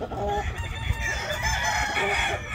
Oh, my God.